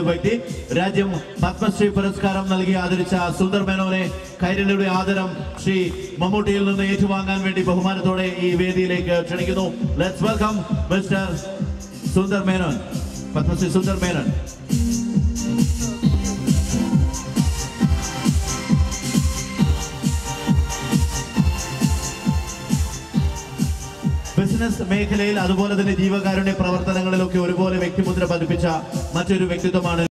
വ്യക്തി രാജ്യം പത്മശ്രീ പുരസ്കാരം നൽകി ആദരിച്ച സുന്ദർ മേനോനെ കൈരളിയുടെ ആദരം ശ്രീ മമ്മൂട്ടിയിൽ നിന്ന് ഏറ്റുവാങ്ങാൻ വേണ്ടി ബഹുമാനത്തോടെ ഈ വേദിയിലേക്ക് ക്ഷണിക്കുന്നു. Let's welcome mister Sundar Menon Padmashri Sundar Menon. Business മേഖലയിൽ അതുപോലെ തന്നെ ജീവകാരുണ്യ പ്രവർത്തനങ്ങളിലൊക്കെ ഒരുപോലെ വ്യക്തിമുദ്ര പതിപ്പിച്ച മറ്റൊരു വ്യക്തിത്വമാണ്